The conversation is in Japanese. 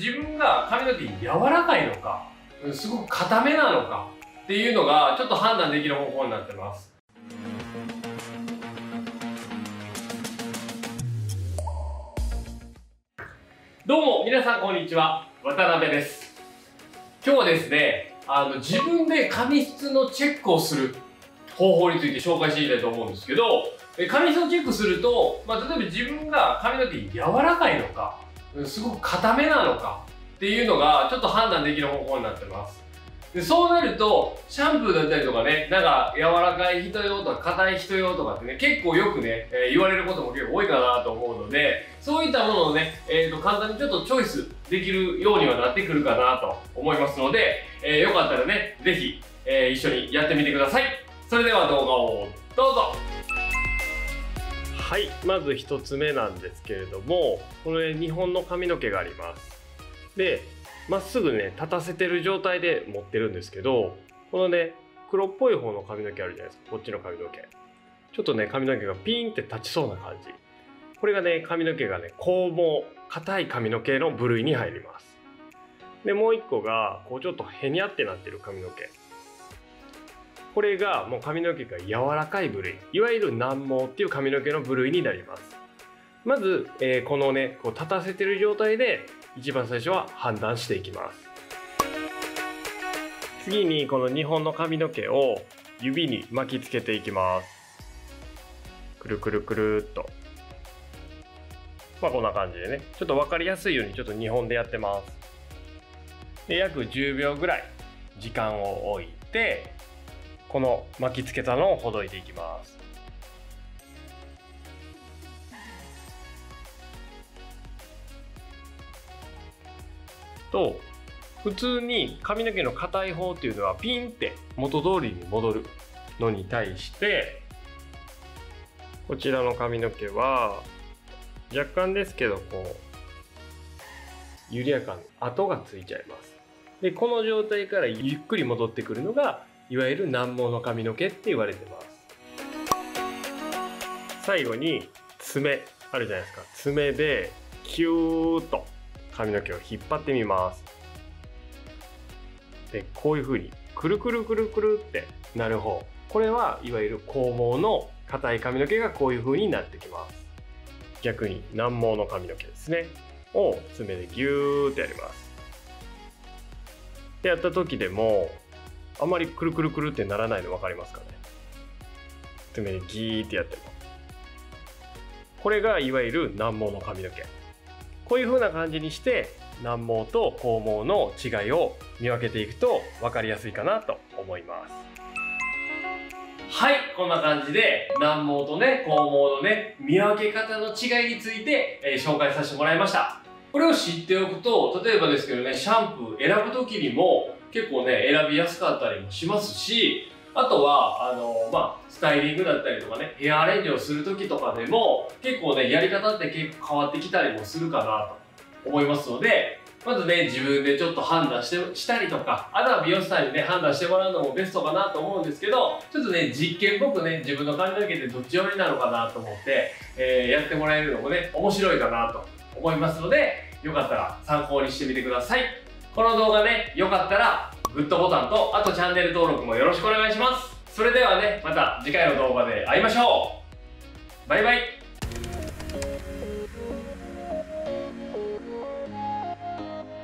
自分が髪の毛柔らかいのかすごく硬めなのかっていうのがちょっと判断できる方法になってます。どうも皆さんこんにちは。渡辺です。今日はですねあの自分で髪質のチェックをする方法について紹介していきたいと思うんですけど髪質をチェックすると、まあ、例えば自分が髪の毛柔らかいのかすごく硬めなのかっていうのがちょっと判断できる方法になってます。でそうなるとシャンプーだったりとかねなんか柔らかい人用とか硬い人用とかってね結構よくね、えー、言われることも結構多いかなと思うのでそういったものをね、えーと、簡単にちょっとチョイスできるようにはなってくるかなと思いますので、えー、よかったらね是非、えー、一緒にやってみてください。それでは動画をどうぞ。はいまず1つ目なんですけれどもこれ2本の髪の毛があります。でまっすぐね立たせてる状態で持ってるんですけどこのね黒っぽい方の髪の毛あるじゃないですか。こっちの髪の毛。ちょっとね髪の毛がピーンって立ちそうな感じ。これがね髪の毛がね剛毛硬い髪の毛の部類に入ります。でもう一個がこうちょっとへにゃってなってる髪の毛。これがもう髪の毛が柔らかい部類。いわゆる軟毛っていう髪の毛の部類になります。まず、えー、このねこう立たせてる状態で一番最初は判断していきます。次にこの2本の髪の毛を指に巻きつけていきます。くるくるくるっと。まあこんな感じでね。ちょっと分かりやすいようにちょっと2本でやってます。で約10秒ぐらい時間を置いてこの巻きつけたのをほどいていきます。と普通に髪の毛の硬い方っていうのはピンって元通りに戻るのに対してこちらの髪の毛は若干ですけどこう緩やかに跡がついちゃいます。でこの状態からゆっくり戻ってくるのがいわゆる難毛の髪の毛って言われてます。最後に爪あるじゃないですか。爪でキューッと髪の毛を引っ張ってみます。でこういう風にくるくるくるくるってなる方。これはいわゆる剛毛の硬い髪の毛がこういう風になってきます。逆に難毛の髪の毛ですね。を爪でギューってやります。でやった時でもあまりくるくるくるってならないの分かりますかね？爪でギーってやってもこれがいわゆる難毛の髪の毛。こういう風な感じにして難毛と剛毛の違いを見分けていくと分かりやすいかなと思います。はいこんな感じで難毛とね剛毛のね見分け方の違いについて、えー、紹介させてもらいました。これを知っておくと例えばですけどねシャンプー選ぶ時にも結構ね選びやすかったりもしますしあとはあの、まあ、スタイリングだったりとかねヘアアレンジをする時とかでも結構ねやり方って結構変わってきたりもするかなと思いますのでまずね自分でちょっと判断してしたりとかあとは美容師さんにね判断してもらうのもベストかなと思うんですけどちょっとね実験っぽくね自分の髪の毛でどっち寄りなのかなと思って、えー、やってもらえるのもね面白いかなと思いますのでよかったら参考にしてみてください。この動画ねよかったらグッドボタンと、あとチャンネル登録もよろしくお願いします。それではね、また次回の動画で会いましょうバイバイ